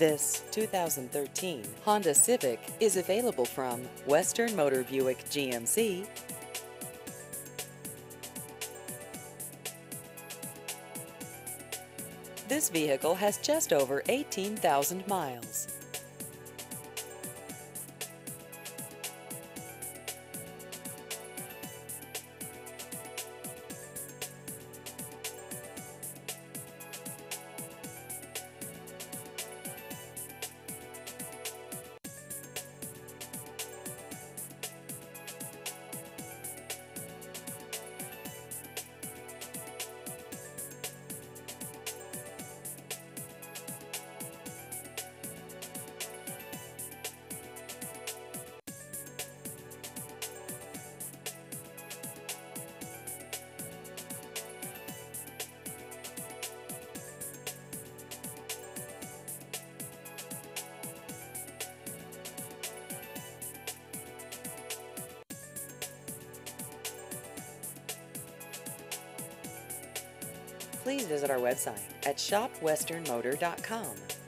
This 2013 Honda Civic is available from Western Motor Buick GMC. This vehicle has just over 18,000 miles. Please visit our website at shopwesternmotor.com.